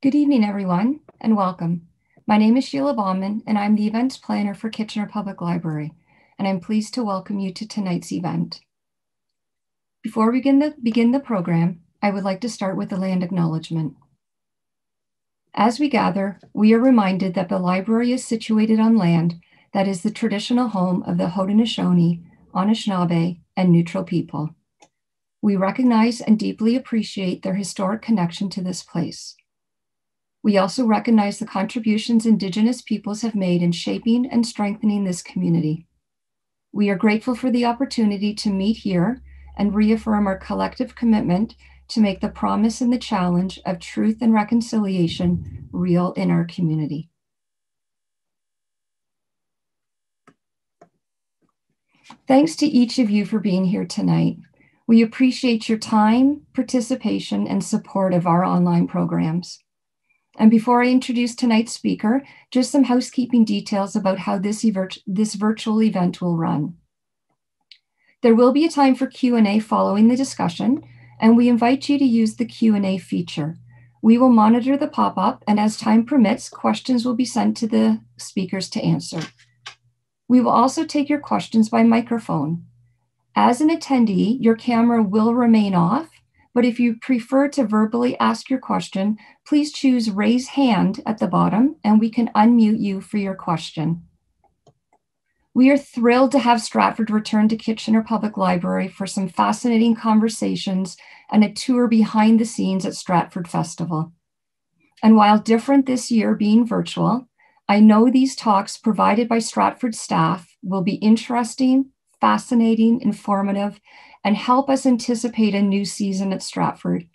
Good evening, everyone, and welcome. My name is Sheila Bauman, and I'm the events planner for Kitchener Public Library, and I'm pleased to welcome you to tonight's event. Before we begin the, begin the program, I would like to start with a land acknowledgement. As we gather, we are reminded that the library is situated on land that is the traditional home of the Haudenosaunee, Anishinaabe, and Neutral people. We recognize and deeply appreciate their historic connection to this place. We also recognize the contributions Indigenous peoples have made in shaping and strengthening this community. We are grateful for the opportunity to meet here and reaffirm our collective commitment to make the promise and the challenge of truth and reconciliation real in our community. Thanks to each of you for being here tonight. We appreciate your time, participation, and support of our online programs. And before I introduce tonight's speaker, just some housekeeping details about how this, this virtual event will run. There will be a time for Q&A following the discussion, and we invite you to use the Q&A feature. We will monitor the pop-up, and as time permits, questions will be sent to the speakers to answer. We will also take your questions by microphone. As an attendee, your camera will remain off, but if you prefer to verbally ask your question, please choose raise hand at the bottom and we can unmute you for your question. We are thrilled to have Stratford return to Kitchener Public Library for some fascinating conversations and a tour behind the scenes at Stratford Festival. And while different this year being virtual, I know these talks provided by Stratford staff will be interesting, fascinating, informative, and help us anticipate a new season at Stratford.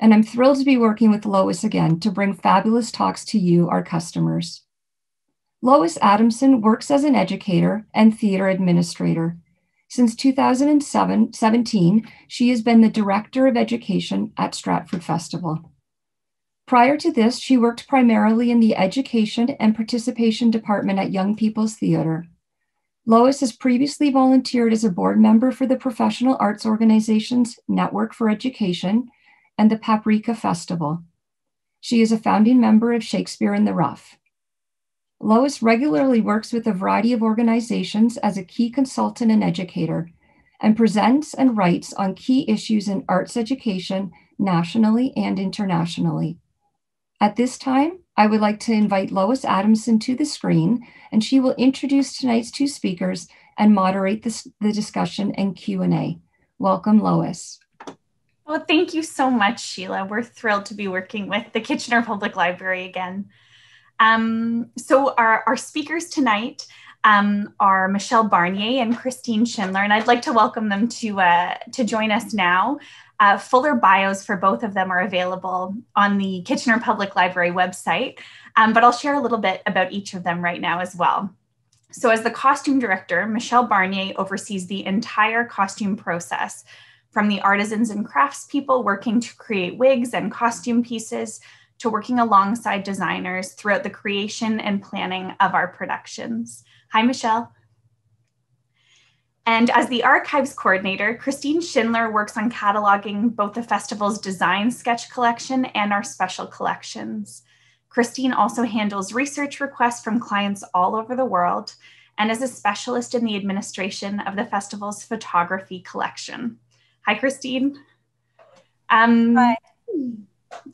And I'm thrilled to be working with Lois again to bring fabulous talks to you, our customers. Lois Adamson works as an educator and theater administrator. Since 2017, she has been the Director of Education at Stratford Festival. Prior to this, she worked primarily in the Education and Participation Department at Young People's Theatre. Lois has previously volunteered as a board member for the Professional Arts Organizations Network for Education and the Paprika Festival. She is a founding member of Shakespeare in the Rough. Lois regularly works with a variety of organizations as a key consultant and educator and presents and writes on key issues in arts education nationally and internationally. At this time, I would like to invite Lois Adamson to the screen, and she will introduce tonight's two speakers and moderate this, the discussion and Q&A. Welcome, Lois. Well, thank you so much, Sheila. We're thrilled to be working with the Kitchener Public Library again. Um, so our, our speakers tonight um, are Michelle Barnier and Christine Schindler, and I'd like to welcome them to, uh, to join us now. Uh, fuller bios for both of them are available on the Kitchener Public Library website, um, but I'll share a little bit about each of them right now as well. So as the costume director, Michelle Barnier oversees the entire costume process from the artisans and craftspeople working to create wigs and costume pieces to working alongside designers throughout the creation and planning of our productions. Hi, Michelle. And as the archives coordinator, Christine Schindler works on cataloging both the festival's design sketch collection and our special collections. Christine also handles research requests from clients all over the world and is a specialist in the administration of the festival's photography collection. Hi, Christine. Um, Hi.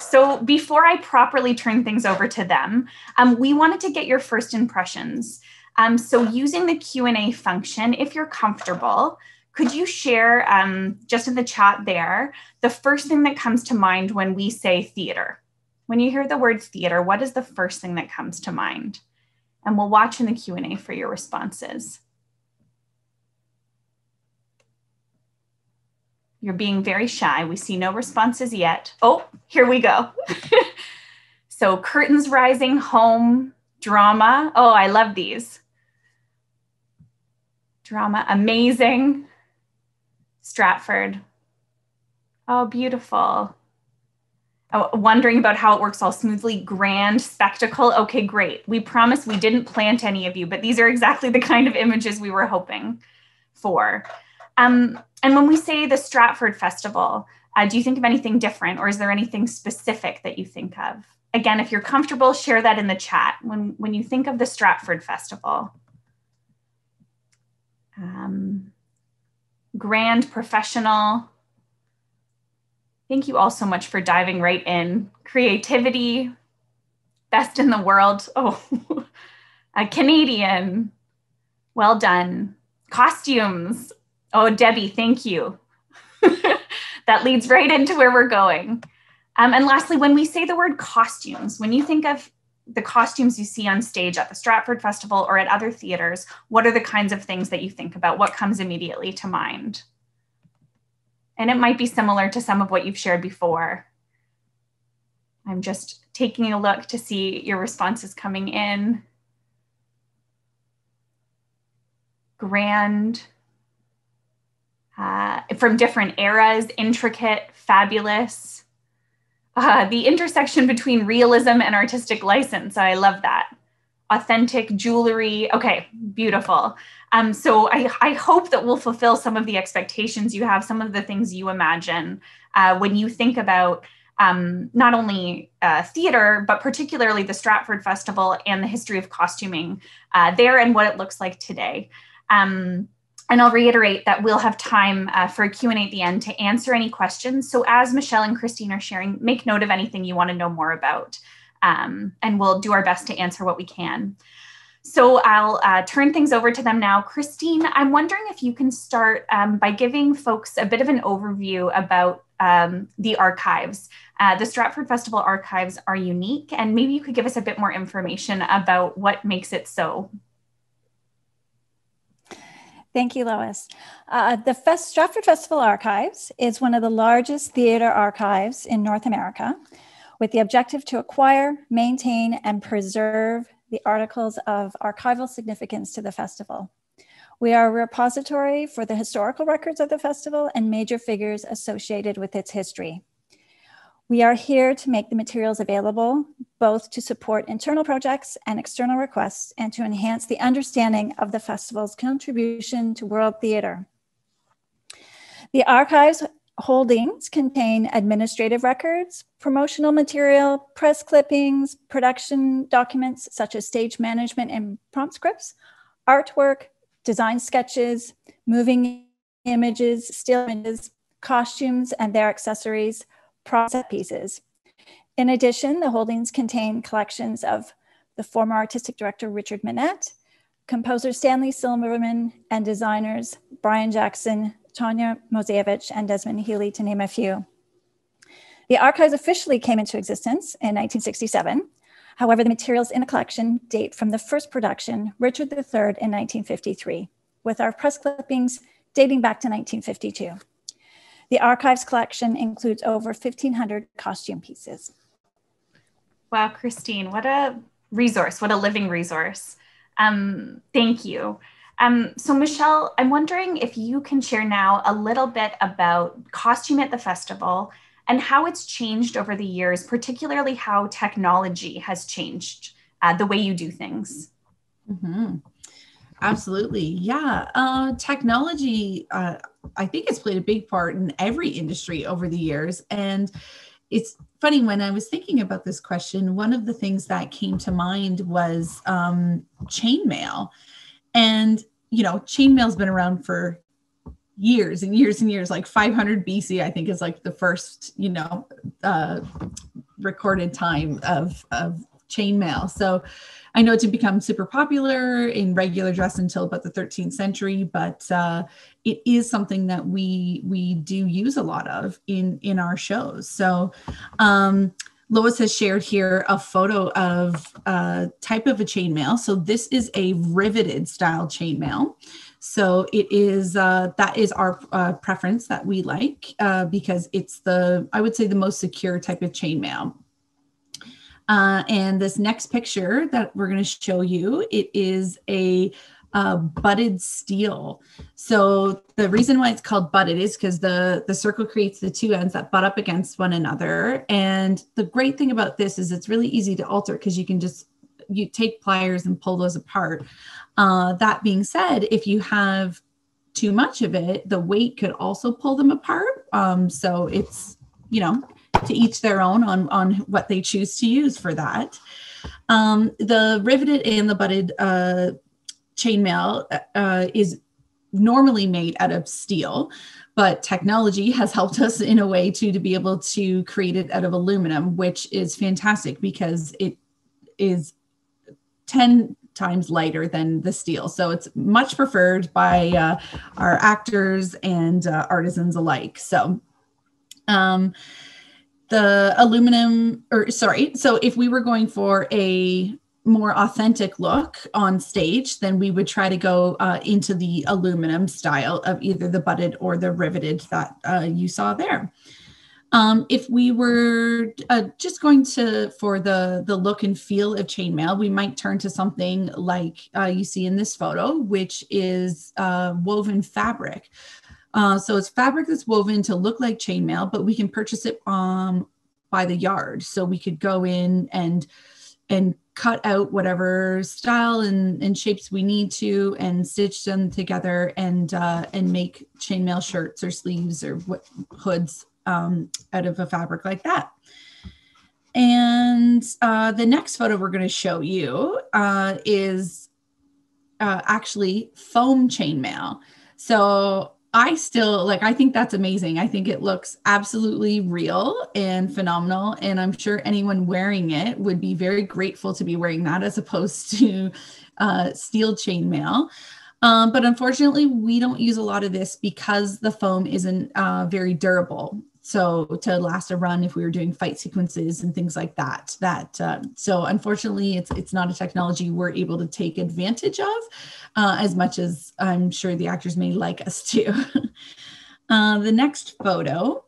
So before I properly turn things over to them, um, we wanted to get your first impressions. Um, so using the Q&A function, if you're comfortable, could you share um, just in the chat there, the first thing that comes to mind when we say theater? When you hear the word theater, what is the first thing that comes to mind? And we'll watch in the Q&A for your responses. You're being very shy. We see no responses yet. Oh, here we go. so curtains rising, home, drama. Oh, I love these drama, amazing. Stratford. Oh, beautiful. Oh, wondering about how it works all smoothly. Grand spectacle. Okay, great. We promise we didn't plant any of you, but these are exactly the kind of images we were hoping for. Um, and when we say the Stratford Festival, Uh, do you think of anything different, or is there anything specific that you think of? Again, if you're comfortable, share that in the chat. When, when you think of the Stratford Festival, um, grand professional. Thank you all so much for diving right in. Creativity, best in the world. Oh, a Canadian. Well done. Costumes. Oh, Debbie, thank you. that leads right into where we're going. Um, and lastly, when we say the word costumes, when you think of the costumes you see on stage at the Stratford Festival or at other theaters, what are the kinds of things that you think about? What comes immediately to mind? And it might be similar to some of what you've shared before. I'm just taking a look to see your responses coming in. Grand, uh, from different eras, intricate, fabulous uh, the intersection between realism and artistic license. I love that. Authentic jewelry. Okay, beautiful. Um, so I, I hope that we'll fulfill some of the expectations you have, some of the things you imagine uh, when you think about um, not only uh, theater, but particularly the Stratford Festival and the history of costuming uh, there and what it looks like today. Um, and I'll reiterate that we'll have time uh, for a Q&A at the end to answer any questions. So as Michelle and Christine are sharing, make note of anything you want to know more about, um, and we'll do our best to answer what we can. So I'll uh, turn things over to them now. Christine, I'm wondering if you can start um, by giving folks a bit of an overview about um, the archives. Uh, the Stratford Festival archives are unique, and maybe you could give us a bit more information about what makes it so. Thank you, Lois. Uh, the Fest- Stratford Festival Archives is one of the largest theater archives in North America with the objective to acquire, maintain, and preserve the articles of archival significance to the festival. We are a repository for the historical records of the festival and major figures associated with its history. We are here to make the materials available, both to support internal projects and external requests, and to enhance the understanding of the festival's contribution to world theater. The archive's holdings contain administrative records, promotional material, press clippings, production documents such as stage management and prompt scripts, artwork, design sketches, moving images, still images, costumes and their accessories, process pieces. In addition, the holdings contain collections of the former artistic director Richard Monette, composer Stanley Silverman, and designers Brian Jackson, Tanya Moiseiwitsch, and Desmond Heeley, to name a few. The archives officially came into existence in 1967. However, the materials in the collection date from the first production, Richard III, in 1953, with our press clippings dating back to 1952. The archives collection includes over 1,500 costume pieces. Wow, Christine, what a resource, what a living resource. Um, thank you. Um, so, Michelle, I'm wondering if you can share now a little bit about costume at the festival and how it's changed over the years, particularly how technology has changed uh, the way you do things. Mm-hmm. Absolutely. Yeah. Uh, technology, uh, I think, has played a big part in every industry over the years. And it's funny when I was thinking about this question, one of the things that came to mind was um, chainmail. And, you know, chainmail's been around for years and years and years, like 500 BC, I think is like the first, you know, uh, recorded time of, of chainmail. So, I know it didn't become super popular in regular dress until about the 13th century, but uh, it is something that we we do use a lot of in in our shows. So. Um, Lois has shared here a photo of a type of a chainmail. So this is a riveted style chainmail. So it is uh, that is our uh, preference that we like uh, because it's the I would say the most secure type of chainmail. Uh, and this next picture that we're going to show you, it is a uh, butted steel. So the reason why it's called butted is because the, the circle creates the two ends that butt up against one another. And the great thing about this is it's really easy to alter because you can just you take pliers and pull those apart. Uh, that being said, if you have too much of it, the weight could also pull them apart. Um, so it's, you know, to each their own on, on what they choose to use for that. Um, the riveted and the butted uh, chainmail uh, is normally made out of steel, but technology has helped us in a way to to be able to create it out of aluminum, which is fantastic because it is 10 times lighter than the steel. So it's much preferred by uh, our actors and uh, artisans alike. So um, the aluminum, or sorry, so if we were going for a more authentic look on stage, then we would try to go uh, into the aluminum style of either the butted or the riveted that uh, you saw there. Um, if we were uh, just going to for the the look and feel of chainmail, we might turn to something like uh, you see in this photo, which is uh, woven fabric. Uh, so it's fabric that's woven to look like chainmail, but we can purchase it um, by the yard. So we could go in and and cut out whatever style and, and shapes we need to and stitch them together and uh, and make chainmail shirts or sleeves or what hoods um, out of a fabric like that. And uh, the next photo we're going to show you uh, is uh, actually foam chainmail. So I still like, I think that's amazing. I think it looks absolutely real and phenomenal. And I'm sure anyone wearing it would be very grateful to be wearing that as opposed to uh, steel chainmail. Um, but unfortunately, we don't use a lot of this because the foam isn't uh, very durable so to last a run if we were doing fight sequences and things like that that uh, so unfortunately it's it's not a technology we're able to take advantage of uh, as much as i'm sure the actors may like us to. Uh, the next photo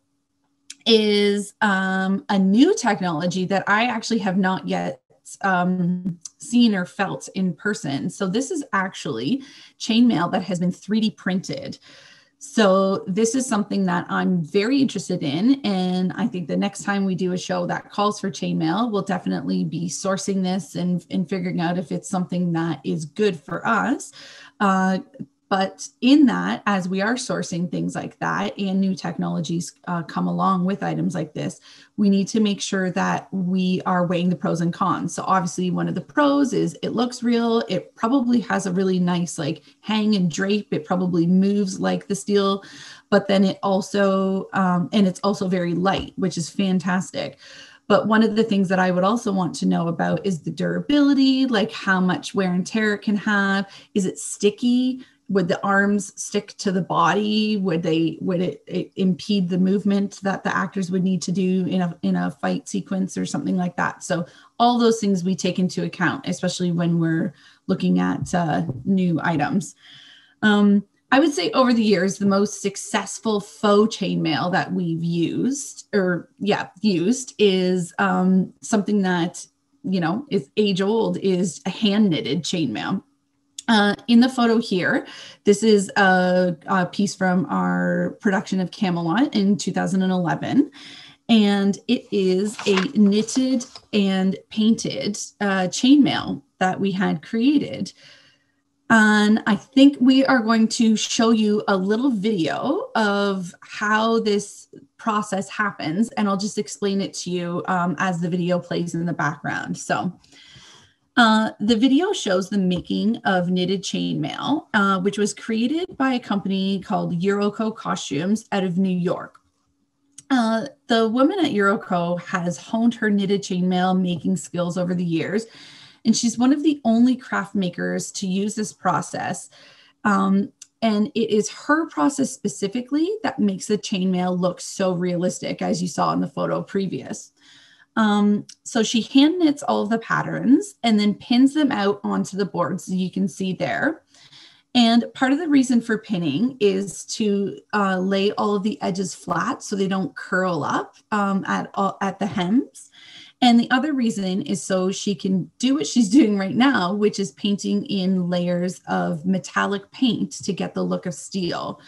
is um, a new technology that i actually have not yet um, seen or felt in person. So this is actually chainmail that has been 3d printed so this is something that I'm very interested in. And I think the next time we do a show that calls for chainmail, we'll definitely be sourcing this and, and figuring out if it's something that is good for us. Uh, but in that, as we are sourcing things like that and new technologies uh, come along with items like this, we need to make sure that we are weighing the pros and cons. So, obviously, one of the pros is it looks real. It probably has a really nice, like, hang and drape. It probably moves like the steel, but then it also, um, and it's also very light, which is fantastic. But one of the things that I would also want to know about is the durability, like how much wear and tear it can have. Is it sticky? Would the arms stick to the body? Would they would it, it, impede the movement that the actors would need to do in a in a fight sequence or something like that? So all those things we take into account especially when we're looking at uh, new items. Um, i would say over the years the most successful faux chainmail that we've used or yeah used is um, something that you know is age old is a hand knitted chainmail uh, in the photo here, this is a, a, piece from our production of Camelot in 2011. And it is a knitted and painted uh, chainmail that we had created. And I think we are going to show you a little video of how this process happens. And I'll just explain it to you um, as the video plays in the background. So uh, the video shows the making of knitted chainmail, uh, which was created by a company called Euroco Costumes out of New York. Uh, the woman at Euroco has honed her knitted chainmail making skills over the years, and she's one of the only craft makers to use this process. Um, and it is her process specifically that makes the chainmail look so realistic, as you saw in the photo previous. Um, so she hand knits all of the patterns and then pins them out onto the board. So you can see there. And part of the reason for pinning is to uh, lay all of the edges flat so they don't curl up um, at, all, at the hems. And the other reason is so she can do what she's doing right now, which is painting in layers of metallic paint to get the look of steel.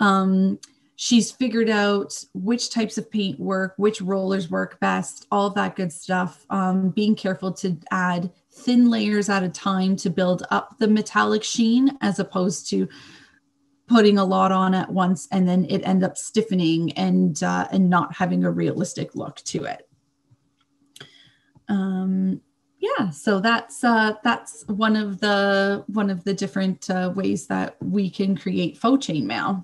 Um, she's figured out which types of paint work, which rollers work best, all of that good stuff. Um, being careful to add thin layers at a time to build up the metallic sheen as opposed to putting a lot on at once and then it end up stiffening and uh, and not having a realistic look to it um, yeah so that's uh, that's one of the one of the different uh, ways that we can create faux chainmail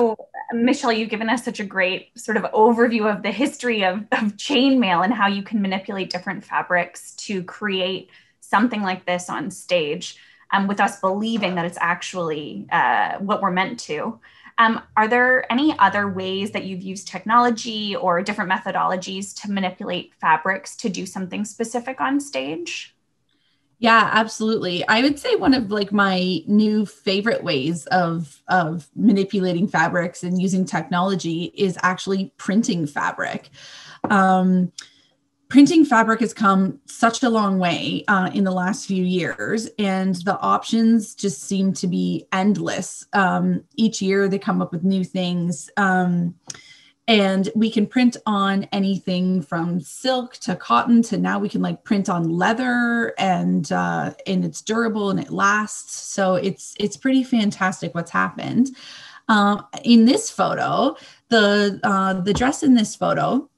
oh michelle you've given us such a great sort of overview of the history of, of chainmail and how you can manipulate different fabrics to create something like this on stage um, with us believing that it's actually uh, what we're meant to. Um, are there any other ways that you've used technology or different methodologies to manipulate fabrics to do something specific on stage? Yeah, absolutely. I would say one of like my new favorite ways of of manipulating fabrics and using technology is actually printing fabric. Um, printing fabric has come such a long way uh, in the last few years and the options just seem to be endless um, each year they come up with new things um, and we can print on anything from silk to cotton to now we can like print on leather and uh, and it's durable and it lasts. So it's it's pretty fantastic what's happened. Uh, in this photo the uh, the dress in this photo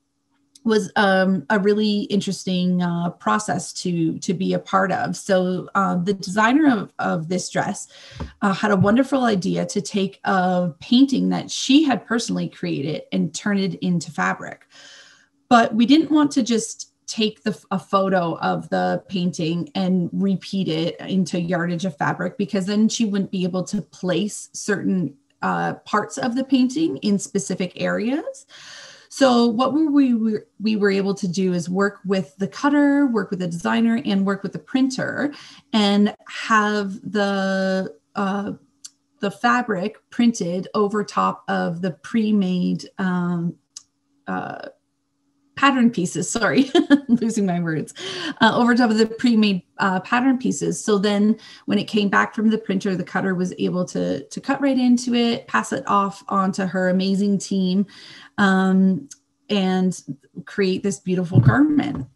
was um, a really interesting uh, process to to be a part of. So uh, the designer of, of this dress uh, had a wonderful idea to take a painting that she had personally created and turn it into fabric. But we didn't want to just take the, a photo of the painting and repeat it into yardage of fabric because then she wouldn't be able to place certain uh, parts of the painting in specific areas. So what we were, we were able to do is work with the cutter, work with the designer, and work with the printer, and have the uh, the fabric printed over top of the pre-made um, uh, pattern pieces. Sorry, losing my words. Uh, over top of the pre-made uh, pattern pieces. So then, when it came back from the printer, the cutter was able to to cut right into it, pass it off onto her amazing team, um, and create this beautiful garment.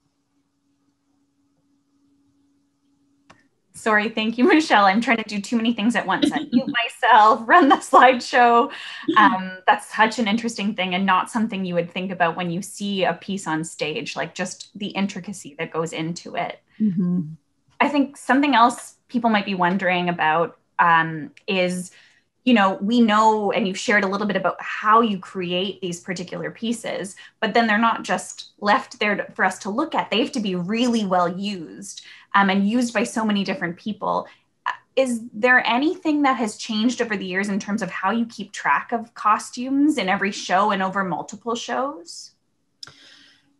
Sorry, thank you, Michelle. I'm trying to do too many things at once. I mute myself, run the slideshow. Um, that's such an interesting thing and not something you would think about when you see a piece on stage, like just the intricacy that goes into it. Mm-hmm. I think something else people might be wondering about um, is you know, we know, and you've shared a little bit about how you create these particular pieces, but then they're not just left there for us to look at. They have to be really well used um, and used by so many different people. Is there anything that has changed over the years in terms of how you keep track of costumes in every show and over multiple shows?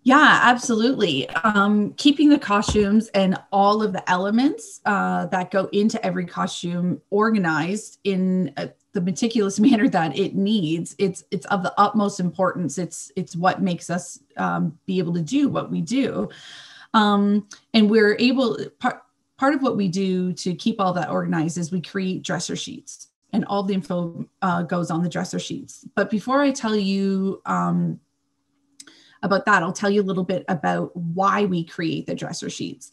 Yeah, absolutely. Um, keeping the costumes and all of the elements uh, that go into every costume organized in a, the meticulous manner that it needs. It's it's of the utmost importance. It's it's what makes us um, be able to do what we do, um, and we're able. Part part of what we do to keep all that organized is we create dresser sheets, and all the info uh, goes on the dresser sheets. But before I tell you um, about that, I'll tell you a little bit about why we create the dresser sheets.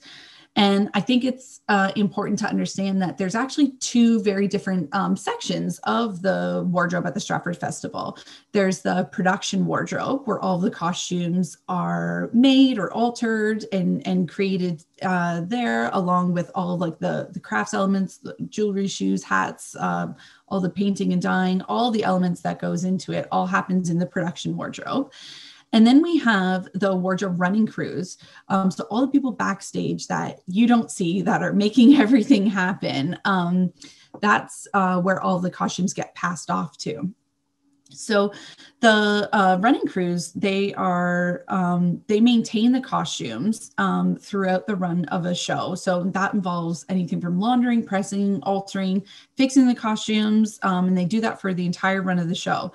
And I think it's uh, important to understand that there's actually two very different um, sections of the wardrobe at the Stratford Festival. There's the production wardrobe, where all the costumes are made or altered and, and created uh, there, along with all like the, the crafts elements, the jewelry, shoes, hats, uh, all the painting and dyeing, all the elements that goes into it, all happens in the production wardrobe. And then we have the wardrobe running crews. Um, so all the people backstage that you don't see that are making everything happen. Um, that's uh, where all the costumes get passed off to. So the uh, running crews, they are um, they maintain the costumes um, throughout the run of a show. So that involves anything from laundering, pressing, altering, fixing the costumes, um, and they do that for the entire run of the show.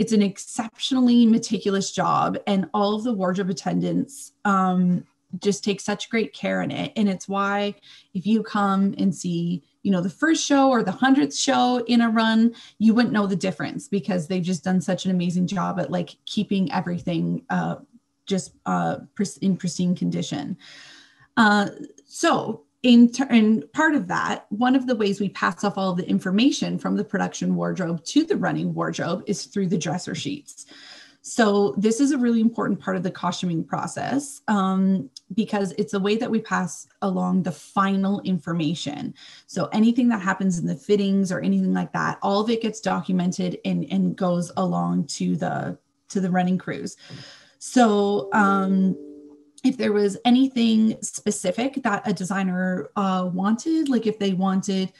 It's an exceptionally meticulous job, and all of the wardrobe attendants um, just take such great care in it. And it's why if you come and see, you know, the first show or the hundredth show in a run, you wouldn't know the difference because they've just done such an amazing job at like keeping everything uh, just uh, in pristine condition. Uh, so in, in part of that, one of the ways we pass off all of the information from the production wardrobe to the running wardrobe is through the dresser sheets. So this is a really important part of the costuming process um, because it's a way that we pass along the final information. So anything that happens in the fittings or anything like that, all of it gets documented and, and goes along to the to the running crews. So um, if there was anything specific that a designer uh, wanted, like if they wanted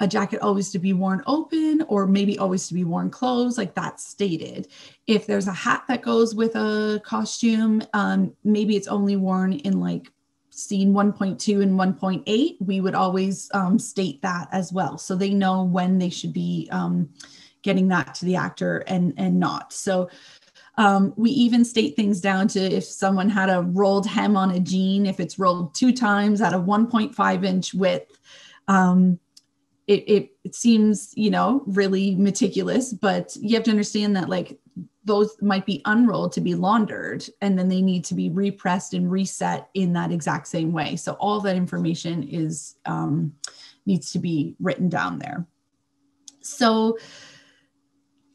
a jacket always to be worn open or maybe always to be worn closed, like that's stated. If there's a hat that goes with a costume, um, maybe it's only worn in like scene 1.2 and 1.8, we would always um, state that as well. So they know when they should be um, getting that to the actor and, and not. So um, we even state things down to if someone had a rolled hem on a jean, if it's rolled two times at a 1.5 inch width. Um, it, it, it seems, you know, really meticulous, but you have to understand that like those might be unrolled to be laundered and then they need to be repressed and reset in that exact same way. So all that information is um, needs to be written down there. So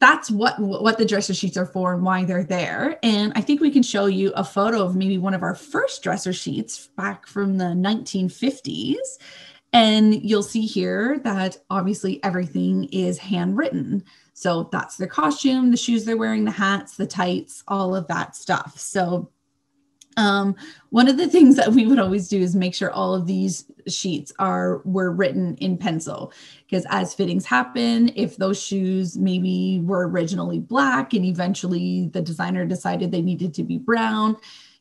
that's what what the dresser sheets are for and why they're there. And I think we can show you a photo of maybe one of our first dresser sheets back from the 1950s. And you'll see here that obviously everything is handwritten. So that's their costume, the shoes they're wearing, the hats, the tights, all of that stuff. So um, one of the things that we would always do is make sure all of these sheets are were written in pencil because as fittings happen, if those shoes maybe were originally black and eventually the designer decided they needed to be brown,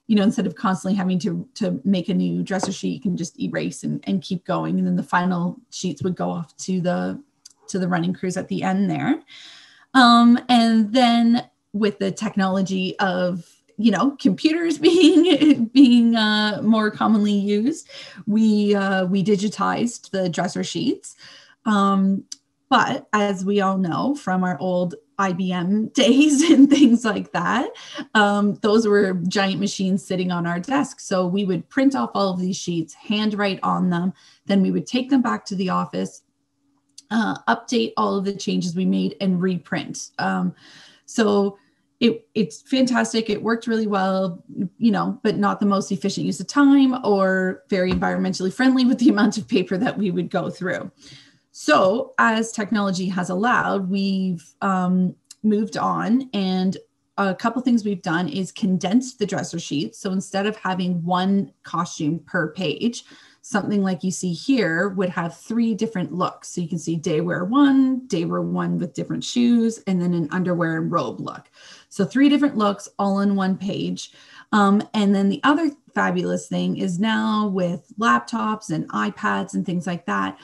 you know, instead of constantly having to to make a new dresser sheet, you can just erase and, and keep going. And then the final sheets would go off to the to the running crews at the end there. Um, and then with the technology of you know computers being being uh, more commonly used we uh, we digitized the dresser sheets um, but as we all know from our old IBM days and things like that, um, those were giant machines sitting on our desk. So we would print off all of these sheets, handwrite on them, then we would take them back to the office, uh, update all of the changes we made, and reprint. Um, so it, it's fantastic. It worked really well, you know, but not the most efficient use of time or very environmentally friendly with the amount of paper that we would go through. So, as technology has allowed, we've um, moved on, and a couple things we've done is condensed the dresser sheets. So, instead of having one costume per page, something like you see here would have three different looks. So, you can see day wear one, day wear one with different shoes, and then an underwear and robe look. So, three different looks all in one page. Um, and then the other fabulous thing is now with laptops and iPads and things like that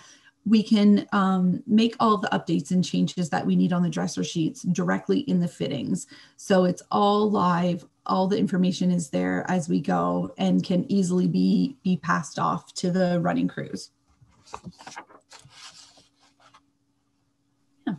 we can um, make all the updates and changes that we need on the dresser sheets directly in the fittings. So it's all live. All the information is there as we go and can easily be, be passed off to the running crews. Yeah.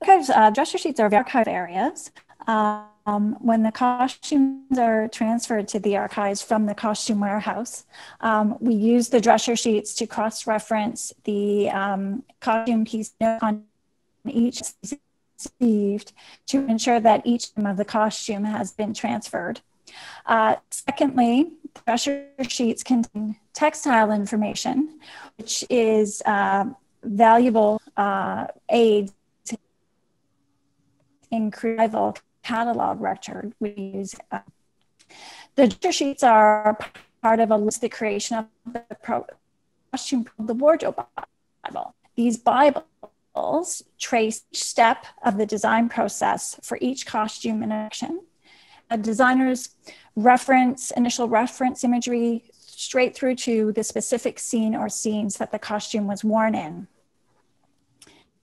Archives, uh, dresser sheets are archive areas. Uh, um, when the costumes are transferred to the archives from the costume warehouse, um, we use the dresser sheets to cross-reference the um, costume piece on each received to ensure that each of the costume has been transferred. Uh, secondly, dresser sheets contain textile information, which is uh, valuable uh, aid in creative catalog record we use. Uh, the sheets are part of a listed creation of the costume, the wardrobe Bible. These Bibles trace each step of the design process for each costume in action. A designer's reference, initial reference imagery, straight through to the specific scene or scenes that the costume was worn in.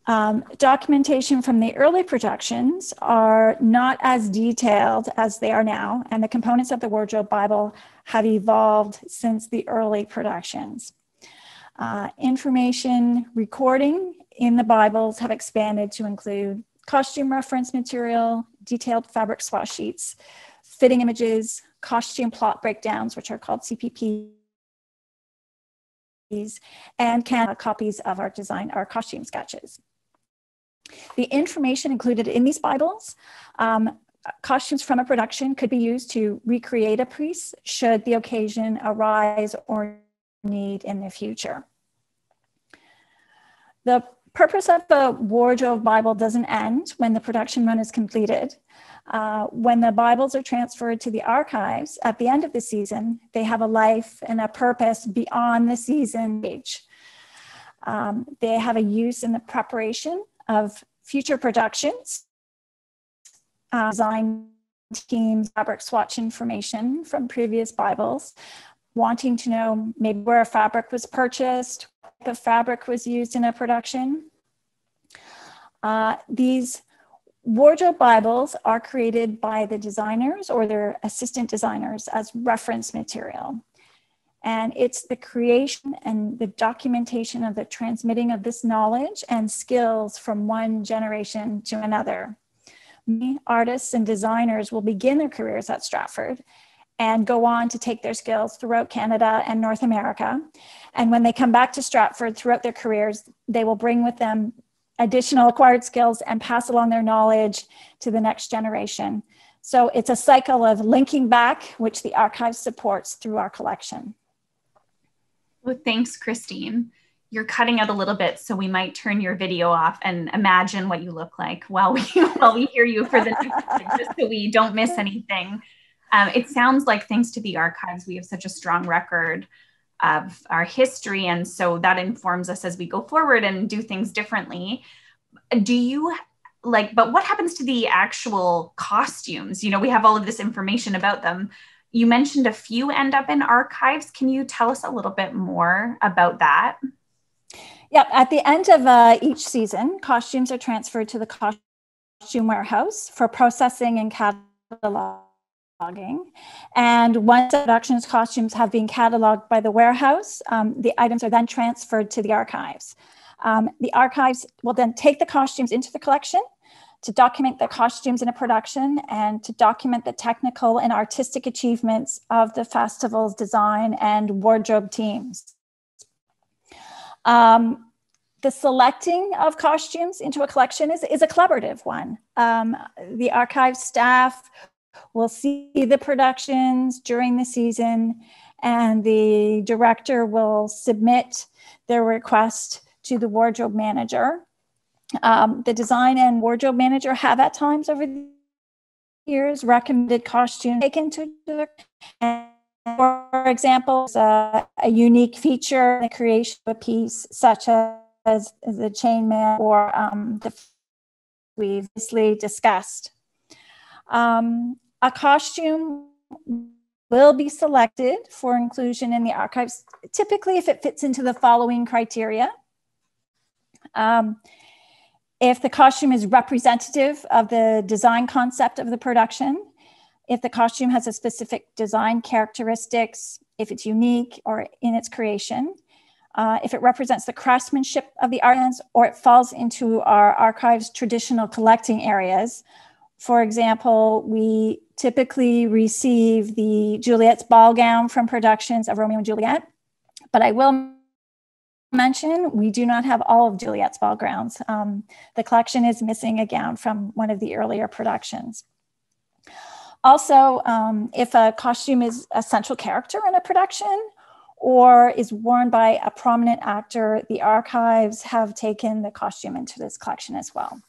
Um, documentation from the early productions are not as detailed as they are now, and the components of the Wardrobe Bible have evolved since the early productions. Uh, information recording in the Bibles have expanded to include costume reference material, detailed fabric swatch sheets, fitting images, costume plot breakdowns, which are called CPPs, and can copies of our design, our costume sketches. The information included in these Bibles, um, costumes from a production could be used to recreate a priest should the occasion arise or need in the future. The purpose of the wardrobe Bible doesn't end when the production run is completed. Uh, when the Bibles are transferred to the archives at the end of the season, they have a life and a purpose beyond the season age. Um, they have a use in the preparation of future productions, uh, design teams, fabric swatch information from previous Bibles, wanting to know maybe where a fabric was purchased, what the fabric was used in a production. Uh, these wardrobe Bibles are created by the designers or their assistant designers as reference material. And it's the creation and the documentation of the transmitting of this knowledge and skills from one generation to another. Many artists and designers will begin their careers at Stratford and go on to take their skills throughout Canada and North America. And when they come back to Stratford throughout their careers, they will bring with them additional acquired skills and pass along their knowledge to the next generation. So it's a cycle of linking back, which the archive supports through our collection. Well, thanks, Christine. You're cutting out a little bit, so we might turn your video off and imagine what you look like while we while we hear you for the next just so we don't miss anything. Um, it sounds like thanks to the archives, we have such a strong record of our history, and so that informs us as we go forward and do things differently. Do you like? But what happens to the actual costumes? You know, we have all of this information about them you mentioned a few end up in archives. Can you tell us a little bit more about that? Yep. At the end of uh, each season, costumes are transferred to the costume warehouse for processing and cataloging. And once production's costumes have been cataloged by the warehouse, um, the items are then transferred to the archives. Um, the archives will then take the costumes into the collection to document the costumes in a production and to document the technical and artistic achievements of the festival's design and wardrobe teams. Um, the selecting of costumes into a collection is, is a collaborative one. Um, the archive staff will see the productions during the season and the director will submit their request to the wardrobe manager um, the design and wardrobe manager have at times over the years recommended costumes taken to and for example, a, a unique feature in the creation of a piece, such as, as the chainmail or um, the we've previously discussed. Um, a costume will be selected for inclusion in the archives, typically if it fits into the following criteria. Um, if the costume is representative of the design concept of the production, if the costume has a specific design characteristics, if it's unique or in its creation, uh, if it represents the craftsmanship of the artisans, or it falls into our archive's traditional collecting areas. For example, we typically receive the Juliet's ball gown from productions of Romeo and Juliet, but I will mention, we do not have all of Juliet's ball grounds. Um, the collection is missing a gown from one of the earlier productions. Also, um, if a costume is a central character in a production or is worn by a prominent actor, the archives have taken the costume into this collection as well.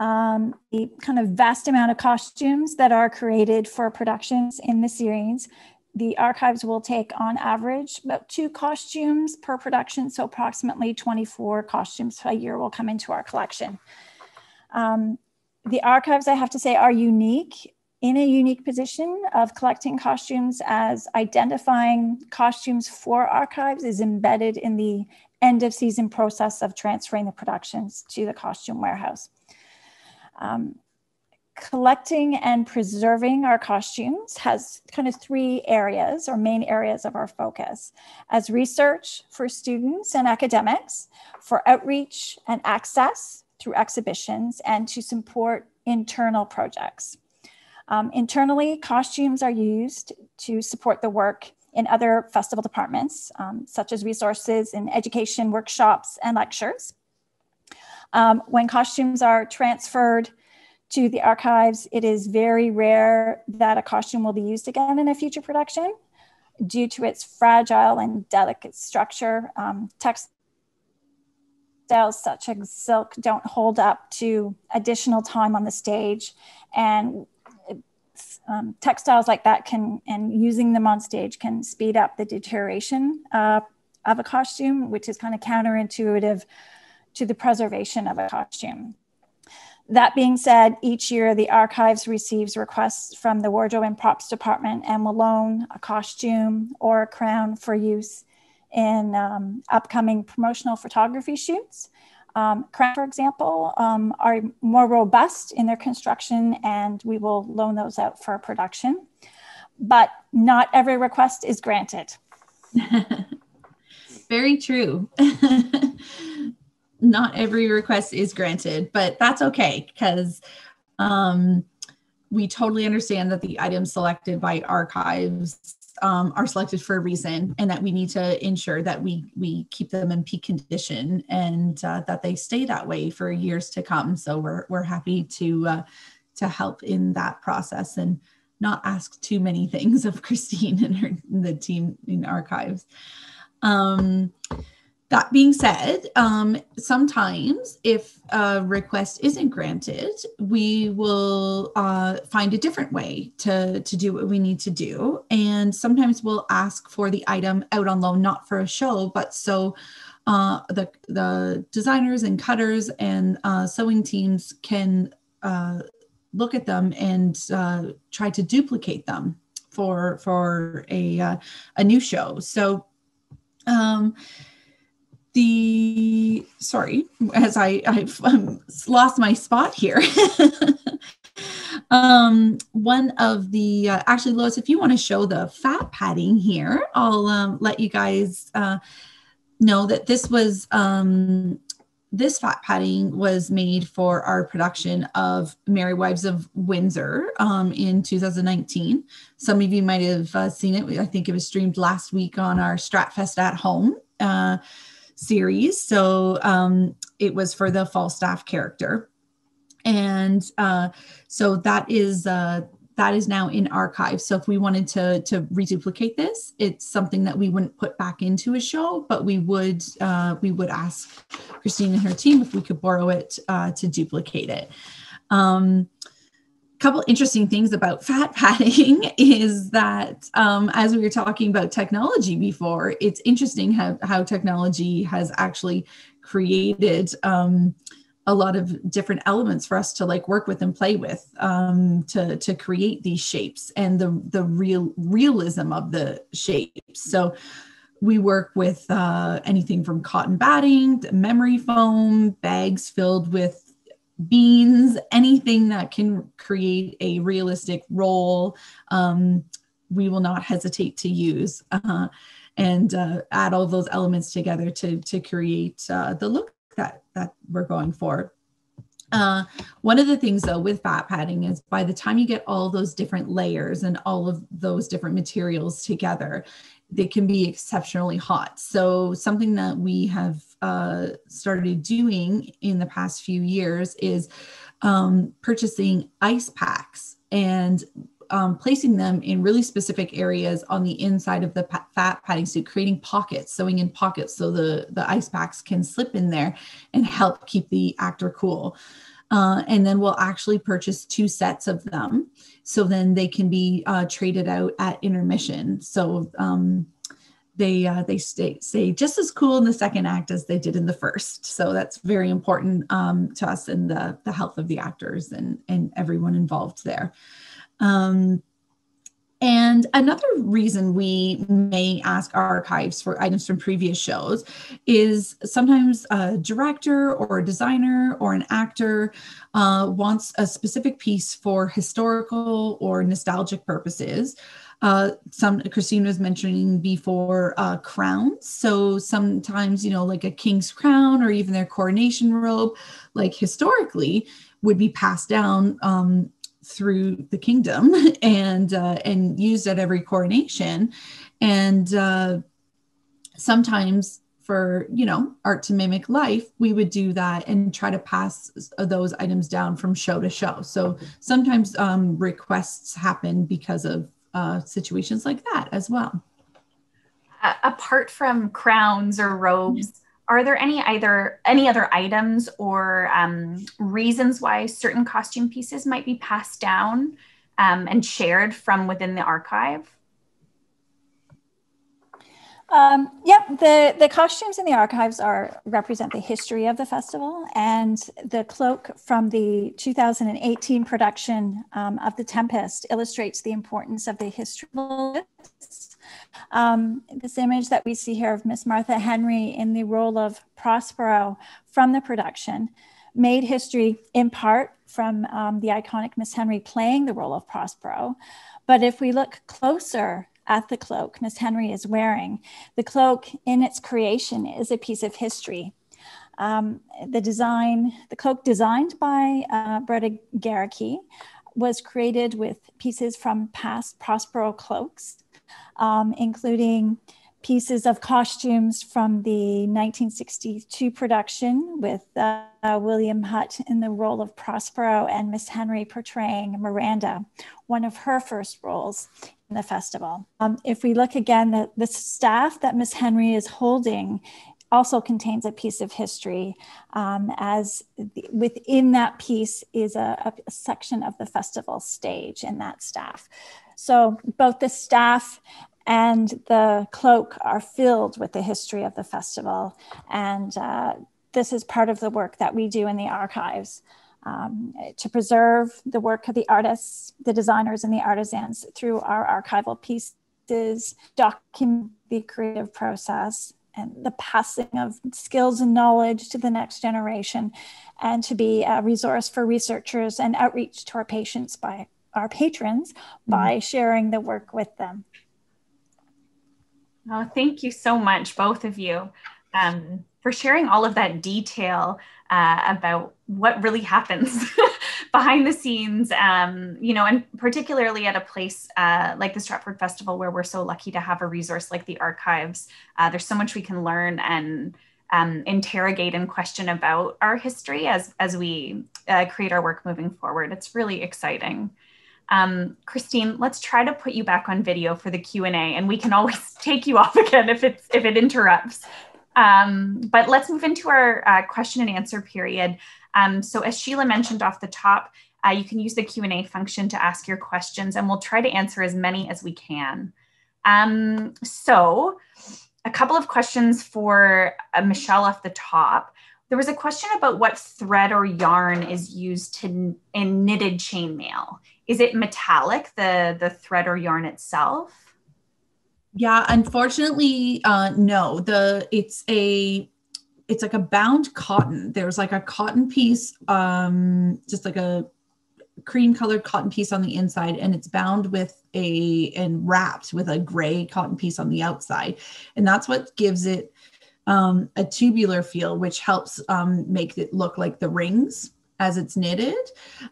Um, the kind of vast amount of costumes that are created for productions in the series the archives will take on average about two costumes per production, so approximately 24 costumes a year will come into our collection. Um, the archives, I have to say, are unique in a unique position of collecting costumes as identifying costumes for archives is embedded in the end of season process of transferring the productions to the costume warehouse. Um, collecting and preserving our costumes has kind of three areas or main areas of our focus as research for students and academics, for outreach and access through exhibitions and to support internal projects. Um, internally, costumes are used to support the work in other festival departments, um, such as resources in education, workshops, and lectures. Um, when costumes are transferred to the archives, it is very rare that a costume will be used again in a future production due to its fragile and delicate structure. Um, textiles such as silk don't hold up to additional time on the stage and um, textiles like that can and using them on stage can speed up the deterioration uh, of a costume which is kind of counterintuitive to the preservation of a costume that being said each year the archives receives requests from the wardrobe and props department and will loan a costume or a crown for use in um, upcoming promotional photography shoots um, for example, um, are more robust in their construction and we will loan those out for production. But not every request is granted. Very true. not every request is granted, but that's okay because um, we totally understand that the items selected by archives um, are selected for a reason and that we need to ensure that we we keep them in peak condition and uh, that they stay that way for years to come. So we're, we're happy to uh, to help in that process and not ask too many things of christine and her the team in archives. Um, that being said, um, sometimes if a request isn't granted, we will uh, find a different way to, to do what we need to do. And sometimes we'll ask for the item out on loan, not for a show, but so uh, the, the designers and cutters and uh, sewing teams can uh, look at them and uh, try to duplicate them for, for a, uh, a new show. So, um, the sorry as i i've um, lost my spot here um one of the uh, actually lois if you want to show the fat padding here i'll um, let you guys uh, know that this was um this fat padding was made for our production of Merry Wives of Windsor um, in 2019. Some of you might have uh, seen it. I think it was streamed last week on our Stratfest at Home. Uh, series. So um, it was for the Falstaff character. And uh, so that is uh, that is now in archive. So if we wanted to to reduplicate this, it's something that we wouldn't put back into a show, but we would uh, we would ask Christine and her team if we could borrow it uh, to duplicate it. Um, couple interesting things about fat padding is that um, as we were talking about technology before it's interesting how, how technology has actually created um, a lot of different elements for us to like work with and play with um, to to create these shapes and the the real realism of the shapes. So we work with uh, anything from cotton batting memory foam bags filled with beans, anything that can create a realistic role, um, we will not hesitate to use uh, and uh, add all those elements together to, to create uh, the look that, that we're going for. Uh, one of the things though with fat padding is by the time you get all those different layers and all of those different materials together, they can be exceptionally hot. So something that we have uh, started doing in the past few years is um, purchasing ice packs and um, placing them in really specific areas on the inside of the pa- fat padding suit, creating pockets, sewing in pockets so the, the ice packs can slip in there and help keep the actor cool. Uh, and then we'll actually purchase two sets of them. So then they can be uh, traded out at intermission. So um, they uh, they stay stay just as cool in the second act as they did in the first. So that's very important um, to us and the the health of the actors and and everyone involved there. Um, and another reason we may ask archives for items from previous shows is sometimes a director or a designer or an actor uh, wants a specific piece for historical or nostalgic purposes. uh, some Christine was mentioning before uh, crowns. So sometimes, you know, like a king's crown or even their coronation robe, like historically, would be passed down um, through the kingdom and uh, and used at every coronation. And uh, sometimes for you know art to mimic life we would do that and try to pass those items down from show to show. So sometimes um, requests happen because of uh, situations like that as well. Uh, apart from crowns or robes are there any either any other items or um, reasons why certain costume pieces might be passed down um, and shared from within the archive um, yep, the, the costumes in the archives are represent the history of the festival, and the cloak from the 2018 production um, of The Tempest illustrates the importance of the history. Um, this image that we see here of Miss Martha Henry in the role of Prospero from the production made history in part from um, the iconic Miss Henry playing the role of Prospero. But if we look closer at the cloak Miss Henry is wearing. The cloak in its creation is a piece of history. Um, the design, the cloak designed by uh, Bretta was created with pieces from past Prospero cloaks, um, including pieces of costumes from the 1962 production with uh, William Hutt in the role of Prospero and Miss Henry portraying Miranda, one of her first roles in the festival. Um, if we look again, the, the staff that Miss Henry is holding also contains a piece of history um, as the, within that piece is a, a, section of the festival stage in that staff. So both the staff and the cloak are filled with the history of the festival. And uh, this is part of the work that we do in the archives um, to preserve the work of the artists, the designers, and the artisans through our archival pieces, document the creative process and the passing of skills and knowledge to the next generation, and to be a resource for researchers and outreach to our patients by our patrons mm-hmm. by sharing the work with them. Oh, thank you so much, both of you, um, for sharing all of that detail uh, about what really happens behind the scenes, um, you know, and particularly at a place uh, like the Stratford Festival, where we're so lucky to have a resource like the archives. Uh, there's so much we can learn and um, interrogate and question about our history as as we uh, create our work moving forward. It's really exciting. Um, Christine, let's try to put you back on video for the Q and A, and we can always take you off again if it's if it interrupts. Um, but let's move into our uh, question and answer period. Um, so as Sheila mentioned off the top, uh, you can use the Q&A function to ask your questions and we'll try to answer as many as we can. Um, so a couple of questions for uh, Michelle off the top. There was a question about what thread or yarn is used to, in knitted chainmail. Is it metallic, the, the thread or yarn itself? Yeah, unfortunately, uh, no. The it's a it's like a bound cotton. There's like a cotton piece, um, just like a cream colored cotton piece on the inside, and it's bound with a and wrapped with a gray cotton piece on the outside, and that's what gives it um, a tubular feel, which helps um, make it look like the rings as it's knitted.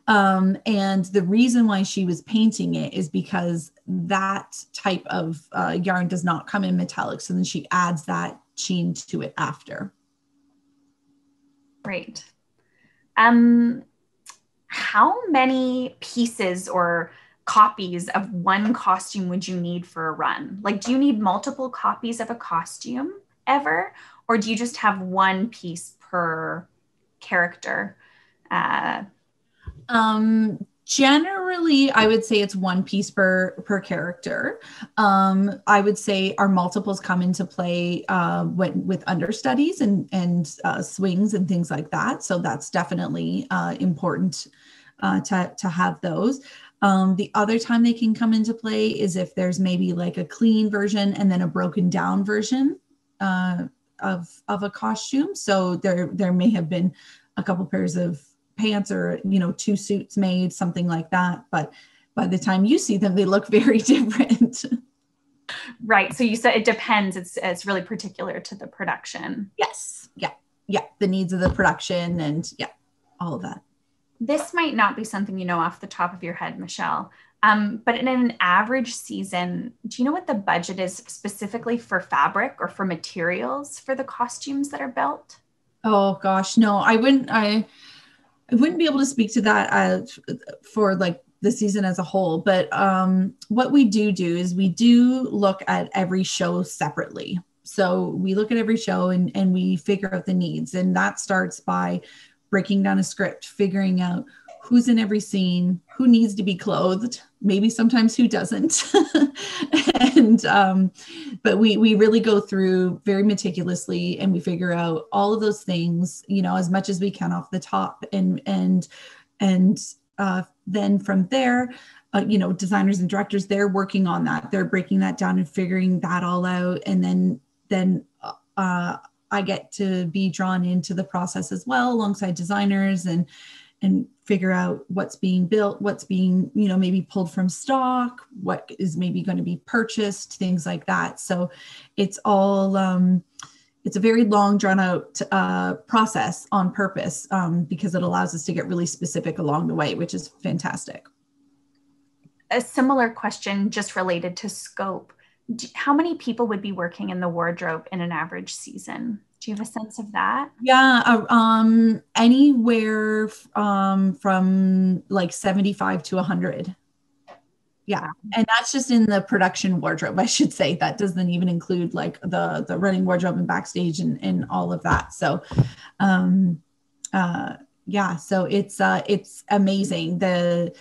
Um, and the reason why she was painting it is because that type of uh, yarn does not come in metallic. So then she adds that sheen to it after. Great. Um, how many pieces or copies of one costume would you need for a run? Like, do you need multiple copies of a costume ever? Or do you just have one piece per character? Uh, um, generally i would say it's one piece per per character. Um i would say our multiples come into play uh when with understudies and and uh, swings and things like that. So that's definitely uh important uh to to have those. Um the other time they can come into play is if there's maybe like a clean version and then a broken down version uh of of a costume. So there there may have been a couple pairs of pants or you know two suits made something like that but by the time you see them, they look very different. right. So you said it depends. It's it's really particular to the production. Yes. Yeah. Yeah. The needs of the production and yeah, all of that. This might not be something you know off the top of your head, Michelle. Um, but in an average season, do you know what the budget is specifically for fabric or for materials for the costumes that are built? Oh gosh, no, I wouldn't. I I wouldn't be able to speak to that uh, for like the season as a whole. But um, what we do do is we do look at every show separately. So we look at every show and, and we figure out the needs. And that starts by breaking down a script, figuring out who's in every scene, who needs to be clothed, maybe sometimes who doesn't. and um, but we we really go through very meticulously and we figure out all of those things, you know, as much as we can off the top. And and and uh, then from there, uh, you know, designers and directors, they're working on that. They're breaking that down and figuring that all out. And then then uh, I get to be drawn into the process as well alongside designers and and figure out what's being built, what's being, you know, maybe pulled from stock, what is maybe going to be purchased, things like that. So it's all, um, it's a very long, drawn out uh, process on purpose um, because it allows us to get really specific along the way, which is fantastic. A similar question, just related to scope. How many people would be working in the wardrobe in an average season? Do you have a sense of that? Yeah, uh, um, anywhere um, from like 75 to 100. Yeah, and that's just in the production wardrobe. I should say that doesn't even include like the the running wardrobe and backstage and and all of that. So, um, uh, yeah, so it's uh, it's amazing. The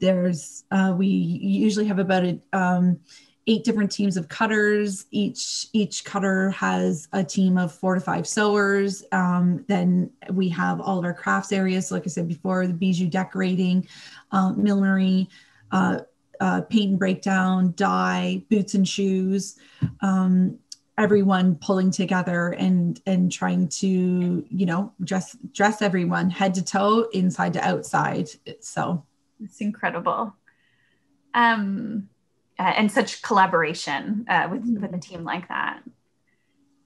there's uh, we usually have about a um, eight different teams of cutters. Each each cutter has a team of four to five sewers. Um, then we have all of our crafts areas. Like I said before, the bijou decorating, uh, millinery, uh, uh, paint and breakdown, dye, boots and shoes. Um, everyone pulling together and and trying to you know dress dress everyone head to toe inside to outside so it's incredible um uh, and such collaboration uh, with, mm-hmm. with a team like that.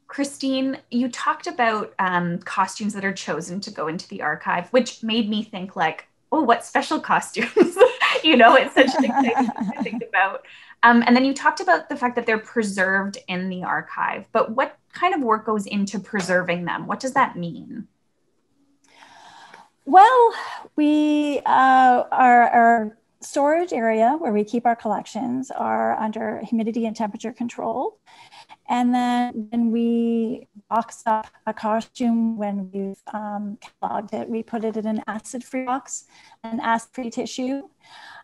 Christine, you talked about um, costumes that are chosen to go into the archive, which made me think like, oh, what special costumes? you know, it's such an exciting thing to think about. Um, and then you talked about the fact that they're preserved in the archive, but what kind of work goes into preserving them? What does that mean? Well, we uh, are, are storage area where we keep our collections are under humidity and temperature control. And then when we box up a costume, when we've um, cataloged it, we put it in an acid-free box, an acid-free tissue,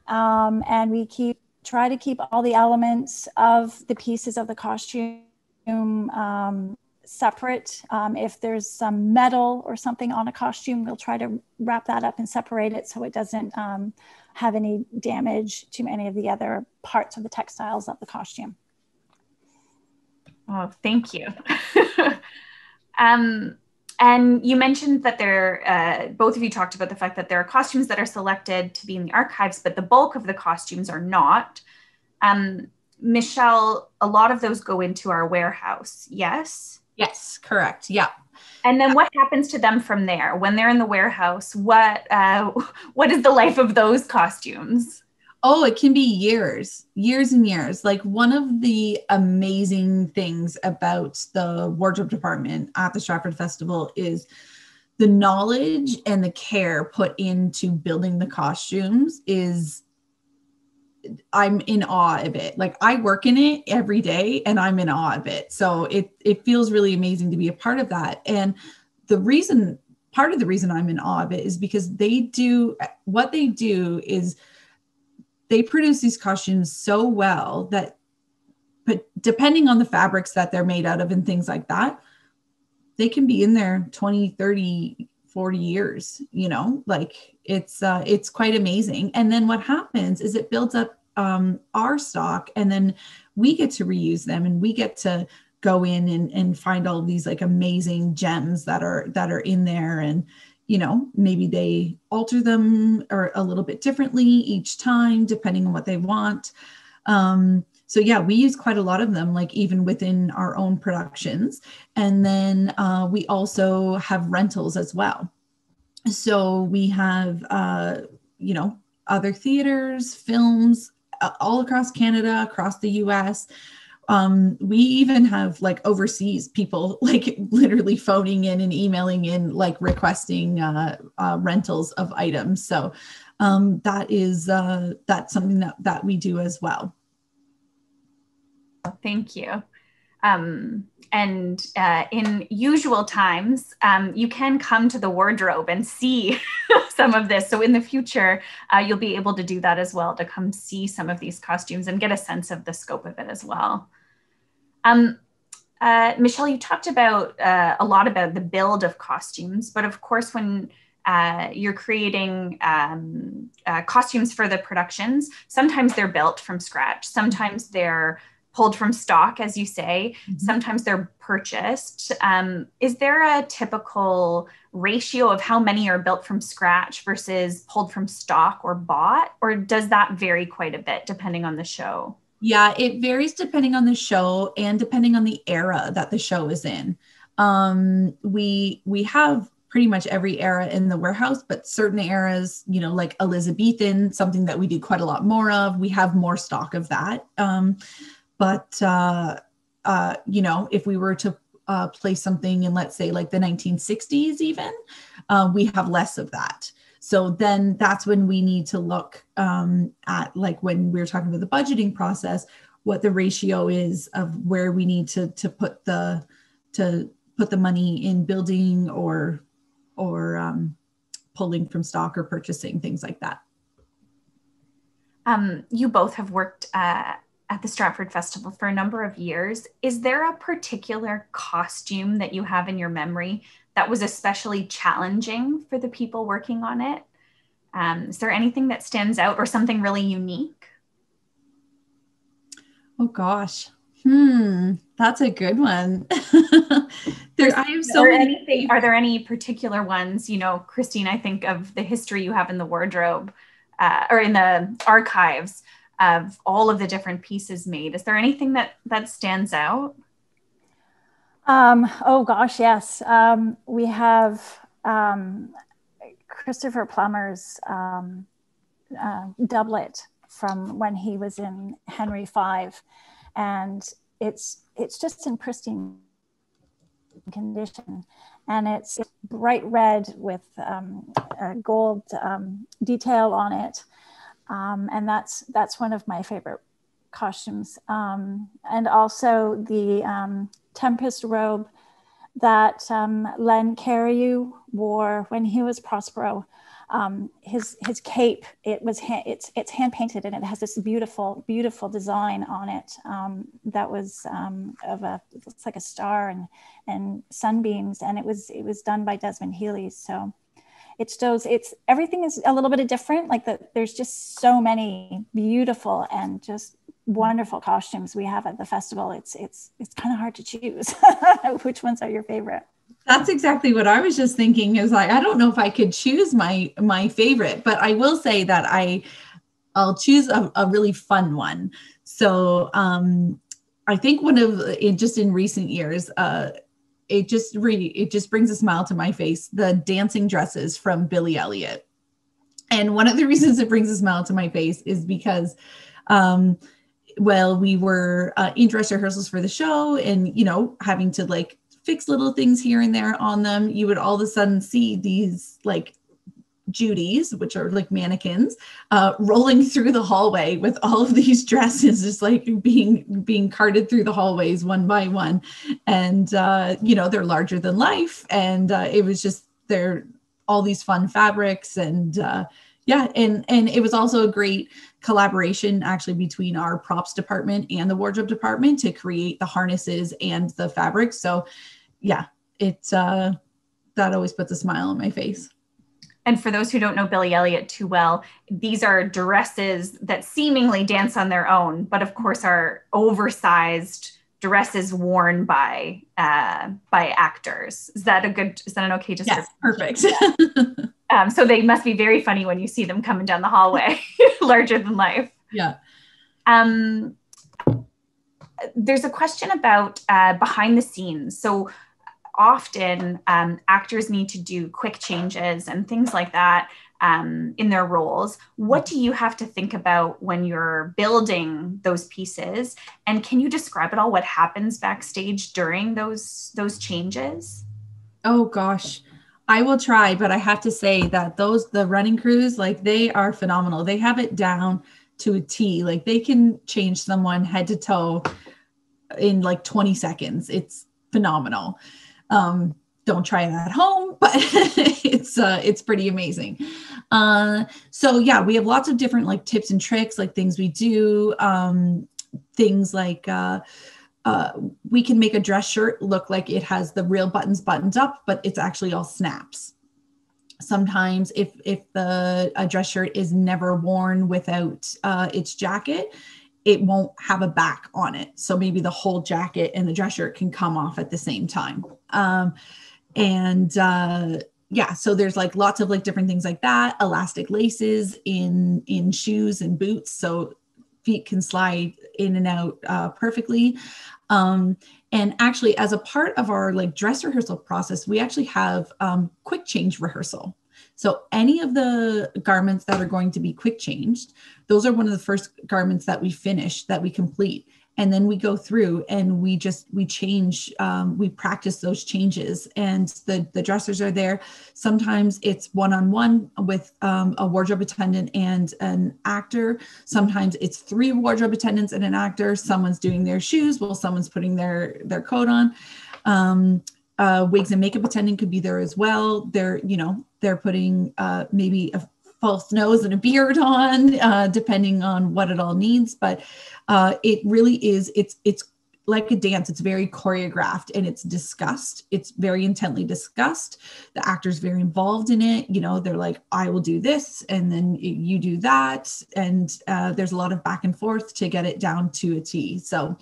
um, and we keep try to keep all the elements of the pieces of the costume um, separate. Um, if there's some metal or something on a costume, we'll try to wrap that up and separate it so it doesn't um, have any damage to any of the other parts of the textiles of the costume. Oh, thank you. um, and you mentioned that there, uh, both of you talked about the fact that there are costumes that are selected to be in the archives, but the bulk of the costumes are not. Um, Michelle, a lot of those go into our warehouse, yes? Yes, correct. Yeah. And then what happens to them from there when they're in the warehouse? What uh, what is the life of those costumes? Oh, it can be years, years and years. Like one of the amazing things about the wardrobe department at the Stratford Festival is the knowledge and the care put into building the costumes is I'm in awe of it. Like I work in it every day and I'm in awe of it. So it it feels really amazing to be a part of that. And the reason part of the reason I'm in awe of it is because they do what they do is they produce these costumes so well that but depending on the fabrics that they're made out of and things like that, they can be in there 20, 30, 40 years, you know, like it's uh, it's quite amazing. And then what happens is it builds up um, our stock, and then we get to reuse them, and we get to go in and, and find all these like amazing gems that are that are in there, and you know, maybe they alter them or a little bit differently each time, depending on what they want. Um, so yeah, we use quite a lot of them, like even within our own productions. And then uh, we also have rentals as well. So we have, uh, you know, other theaters, films uh, all across Canada, across the US um, we even have like overseas people like literally phoning in and emailing in like requesting uh, uh, rentals of items. So um, that is uh, that's something that that we do as well. Thank you um, and uh, in usual times, um, you can come to the wardrobe and see some of this. So in the future, uh, you'll be able to do that as well to come see some of these costumes and get a sense of the scope of it as well. Um, uh, Michelle, you talked about uh, a lot about the build of costumes, but of course, when uh, you're creating um, uh, costumes for the productions, sometimes they're built from scratch, sometimes they're pulled from stock, as you say, mm-hmm. sometimes they're purchased. Um, is there a typical ratio of how many are built from scratch versus pulled from stock or bought, or does that vary quite a bit depending on the show? Yeah, it varies depending on the show and depending on the era that the show is in. Um, we we have pretty much every era in the warehouse, but certain eras, you know, like Elizabethan, something that we do quite a lot more of. We have more stock of that. Um, but uh, uh, you know, if we were to uh, place something in, let's say, like the 1960s, even, uh, we have less of that. So then that's when we need to look um, at, like when we are talking about the budgeting process, what the ratio is of where we need to to put the to put the money in building or or um, pulling from stock or purchasing things like that. Um, you both have worked uh, at the Stratford Festival for a number of years. Is there a particular costume that you have in your memory that was especially challenging for the people working on it? Um, is there anything that stands out or something really unique? Oh gosh. Hmm, that's a good one. there, I have so many. Anything, are there any particular ones? You know, Christine, I think of the history you have in the wardrobe uh, or in the archives of all of the different pieces made. Is there anything that that stands out? Um, oh gosh, yes. Um, we have um, Christopher Plummer's um, uh, doublet from when he was in Henry V, and it's it's just in pristine condition, and it's bright red with um, gold um, detail on it, and that's that's one of my favorite costumes, and also the Tempest robe that um, Len Cariou wore when he was Prospero. Um, his his cape it was ha- it's it's hand painted and it has this beautiful beautiful design on it um, that was um, of a looks like a star and and sunbeams. And it was it was done by Desmond Heeley. So it shows it's everything is a little bit different like that there's just so many beautiful and just wonderful costumes we have at the festival. It's it's it's kind of hard to choose which ones are your favorite. That's exactly what i was just thinking is like i don't know if i could choose my my favorite but i will say that i i'll choose a, a really fun one. So um i think one of it just in recent years uh it just really it just brings a smile to my face the dancing dresses from billy elliot. And one of the reasons it brings a smile to my face is because um well, we were uh, in dress rehearsals for the show and, you know, having to like fix little things here and there on them, you would all of a sudden see these like Judies, which are like mannequins, uh, rolling through the hallway with all of these dresses, just like being being carted through the hallways one by one, and uh, you know they're larger than life, and uh, it was just they're all these fun fabrics, and uh, yeah, and and it was also a great collaboration actually between our props department and the wardrobe department to create the harnesses and the fabrics. So yeah, it's uh that always puts a smile on my face. And for those who don't know Billy Elliot too well, these are dresses that seemingly dance on their own, but of course are oversized dresses worn by uh, by actors. Is that a good? Is that an okay description? Yes, perfect. um, so they must be very funny when you see them coming down the hallway, larger than life. Yeah. Um, there's a question about uh, behind the scenes. So often um, actors need to do quick changes and things like that um, in their roles. What do you have to think about when you're building those pieces? And can you describe at all what happens backstage during those those changes? Oh gosh. I will try, but I have to say that those the running crews, like they are phenomenal. They have it down to a T. Like they can change someone head to toe in like 20 seconds. It's phenomenal. Um, don't try that at home, but it's uh, it's pretty amazing. Uh, so yeah, we have lots of different like tips and tricks, like things we do, um, things like uh, uh, we can make a dress shirt look like it has the real buttons buttoned up, but it's actually all snaps. Sometimes, if if the a dress shirt is never worn without uh, its jacket, it won't have a back on it. So maybe the whole jacket and the dress shirt can come off at the same time. Um, and uh, yeah, so there's like lots of like different things like that. Elastic laces in in shoes and boots, so feet can slide in and out uh, perfectly. Um, and actually, as a part of our like dress rehearsal process, we actually have um, quick change rehearsal. So any of the garments that are going to be quick changed, those are one of the first garments that we finish that we complete and then we go through and we just we change um, we practice those changes. And the the dressers are there. Sometimes it's one-on-one with um, a wardrobe attendant and an actor. Sometimes it's three wardrobe attendants and an actor. Someone's doing their shoes while someone's putting their their coat on. Um, uh, wigs and makeup attendant could be there as well. They're you know they're putting uh, maybe a false nose and a beard on, uh, depending on what it all needs. But uh, it really is, it's, it's like a dance. It's very choreographed and it's discussed. It's very intently discussed. The actor's very involved in it. You know, they're like, I will do this and then you do that. And uh, there's a lot of back and forth to get it down to a T. So,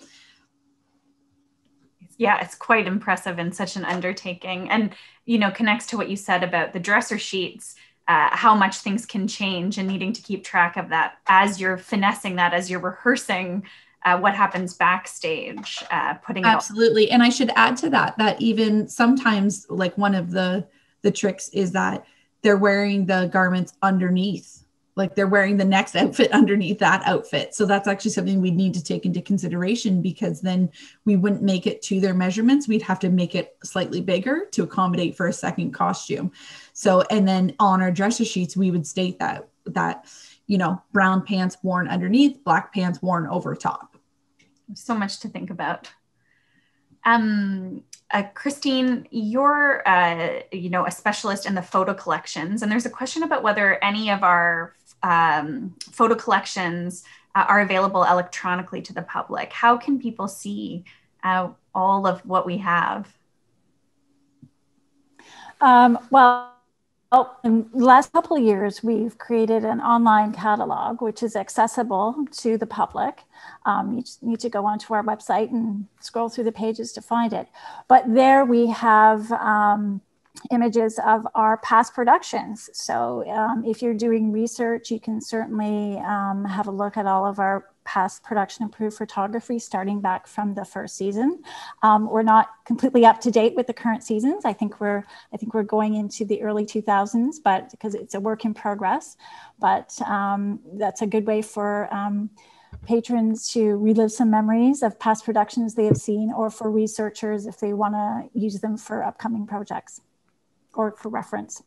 yeah, it's quite impressive and such an undertaking. And, you know, connects to what you said about the dresser sheets uh, how much things can change and needing to keep track of that as you're finessing that as you're rehearsing uh, what happens backstage uh, putting absolutely. And i should add to that that even sometimes like one of the the tricks is that they're wearing the garments underneath like they're wearing the next outfit underneath that outfit. So that's actually something we'd need to take into consideration because then we wouldn't make it to their measurements. We'd have to make it slightly bigger to accommodate for a second costume. So, and then on our dresser sheets, we would state that, that, you know, brown pants worn underneath, black pants worn over top. So much to think about. Um, uh, Christine, you're, uh, you know, a specialist in the photo collections, and there's a question about whether any of our um, photo collections uh, are available electronically to the public. How can people see uh, all of what we have? Um, well, well, in the last couple of years, we've created an online catalog which is accessible to the public. Um, you need to go onto our website and scroll through the pages to find it. But there we have um, images of our past productions. So um, if you're doing research, you can certainly um, have a look at all of our past production approved photography starting back from the first season. Um, we're not completely up to date with the current seasons. I think we're I think we're going into the early 2000s, but because it's a work in progress. But um, that's a good way for um, patrons to relive some memories of past productions they have seen, or for researchers if they want to use them for upcoming projects or for reference.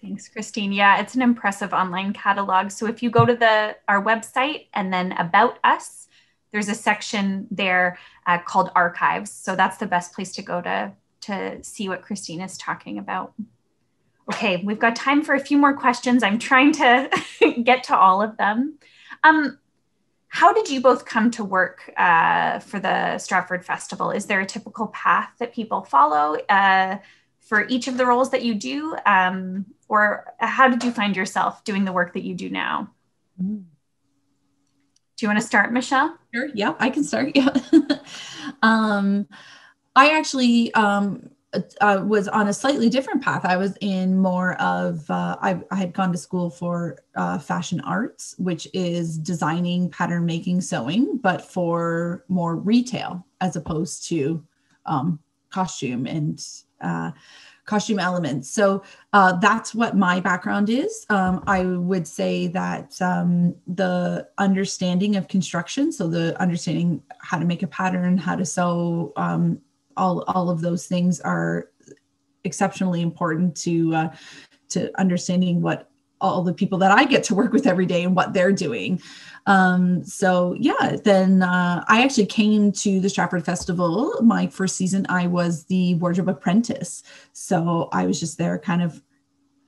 Thanks, Christine. Yeah, it's an impressive online catalog. So if you go to the our website and then about us, there's a section there uh, called archives. So that's the best place to go to to see what Christine is talking about. Okay, we've got time for a few more questions. I'm trying to get to all of them. Um, how did you both come to work uh, for the Stratford Festival? Is there a typical path that people follow uh, for each of the roles that you do? Um, or how did you find yourself doing the work that you do now? Mm. Do you want to start, Michelle? Sure. Yeah, I can start. Yeah. um, I actually um, uh, was on a slightly different path. I was in more of, uh, I, I, had gone to school for uh, fashion arts, which is designing, pattern making, sewing, but for more retail as opposed to um, costume and uh, costume elements. So uh, that's what my background is. Um, I would say that um, the understanding of construction, so the understanding how to make a pattern, how to sew, um, all all of those things are exceptionally important to uh, to understanding what all the people that I get to work with every day and what they're doing. Um, so yeah, then uh, I actually came to the Stratford Festival. My first season, I was the wardrobe apprentice. So I was just there, kind of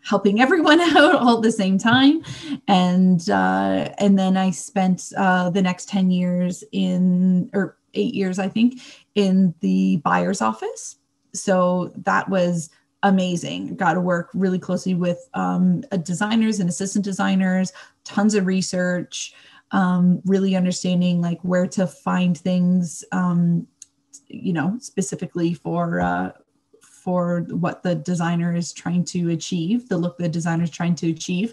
helping everyone out all at the same time, and uh, and then I spent uh, the next ten years in or eight years, I think, in the buyer's office. So that was amazing. Got to work really closely with um, designers and assistant designers, tons of research, um, really understanding like where to find things, um, you know, specifically for uh, for what the designer is trying to achieve, the look the designer is trying to achieve.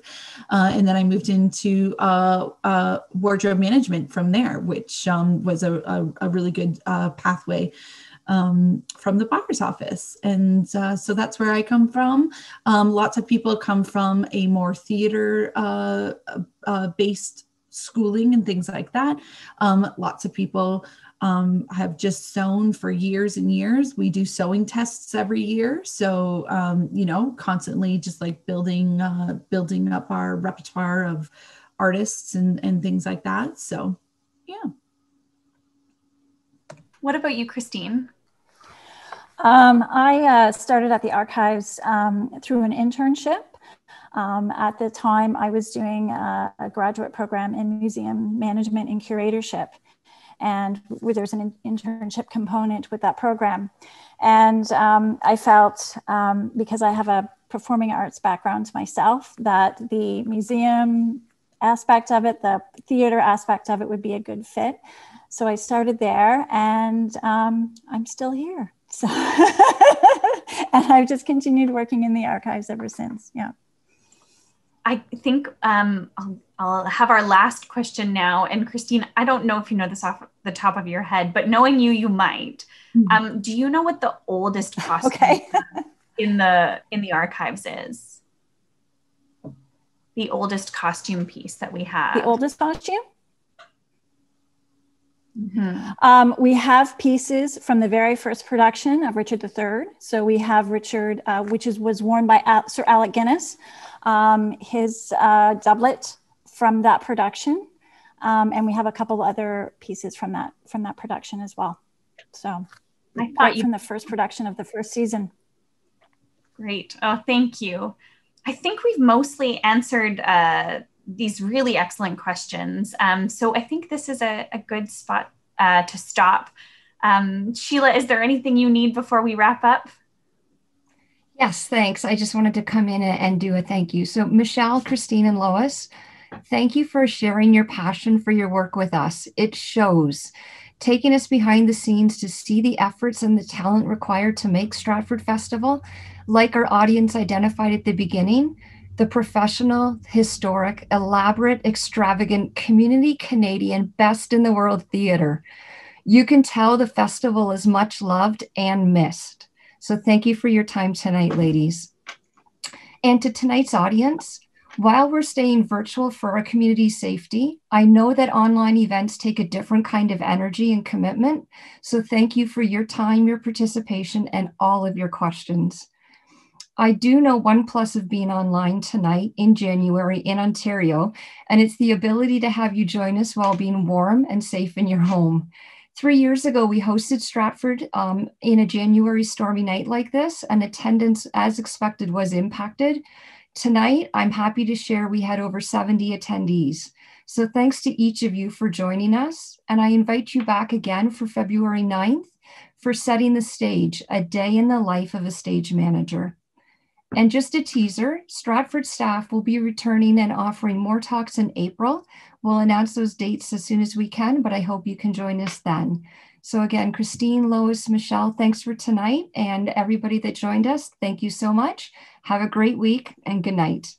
Uh, and then I moved into uh, uh, wardrobe management from there, which um, was a, a, a, really good uh, pathway. Um, from the buyer's office. And uh, so that's where I come from. Um, lots of people come from a more theater uh, based schooling and things like that. Um, lots of people um, have just sewn for years and years. We do sewing tests every year, so um, you know, constantly just like building uh, building up our repertoire of artists and and things like that. So, yeah. What about you, Christine? Um, I uh, started at the archives um, through an internship. Um, at the time, I was doing a, a, graduate program in museum management and curatorship and there's an internship component with that program. And um, I felt, um, because I have a performing arts background myself, that the museum aspect of it, the theater aspect of it would be a good fit. So I started there and um, I'm still here. So, and I've just continued working in the archives ever since. Yeah. I think um, I'll, I'll, have our last question now. And Christine, I don't know if you know this off the top of your head, but knowing you, you might. Mm-hmm. Um, do you know what the oldest costume okay. in the in the archives is? The oldest costume piece that we have. The oldest costume. Mm-hmm. Um, we have pieces from the very first production of Richard III. So we have Richard, uh, which is, was worn by Al- Sir Alec Guinness, um, his uh, doublet from that production, um, and we have a couple other pieces from that from that production as well. So, I thought you- from the first production of the first season. Great. Oh, thank you. I think we've mostly answered uh, these really excellent questions. Um, so I think this is a, a good spot uh, to stop. Um, Sheila, is there anything you need before we wrap up? Yes, thanks. I just wanted to come in and do a thank you. So, Michelle, Christine, and Lois, thank you for sharing your passion for your work with us. It shows. Taking us behind the scenes to see the efforts and the talent required to make Stratford Festival, like our audience identified at the beginning, the professional, historic, elaborate, extravagant, community Canadian, best in the world theater. You can tell the festival is much loved and missed. So thank you for your time tonight, ladies. And to tonight's audience, while we're staying virtual for our community safety, I know that online events take a different kind of energy and commitment. So thank you for your time, your participation, and all of your questions. I do know one plus of being online tonight in January in Ontario, and it's the ability to have you join us while being warm and safe in your home. Three years ago, we hosted Stratford um, in a January stormy night like this, and attendance, as expected, was impacted. Tonight, I'm happy to share we had over 70 attendees. So thanks to each of you for joining us, and I invite you back again for February 9th for Setting the Stage, a day in the life of a stage manager. And just a teaser, Stratford staff will be returning and offering more talks in April. We'll announce those dates as soon as we can, but I hope you can join us then. So again, Christine, Lois, Michelle, thanks for tonight. And everybody that joined us, thank you so much. Have a great week and good night.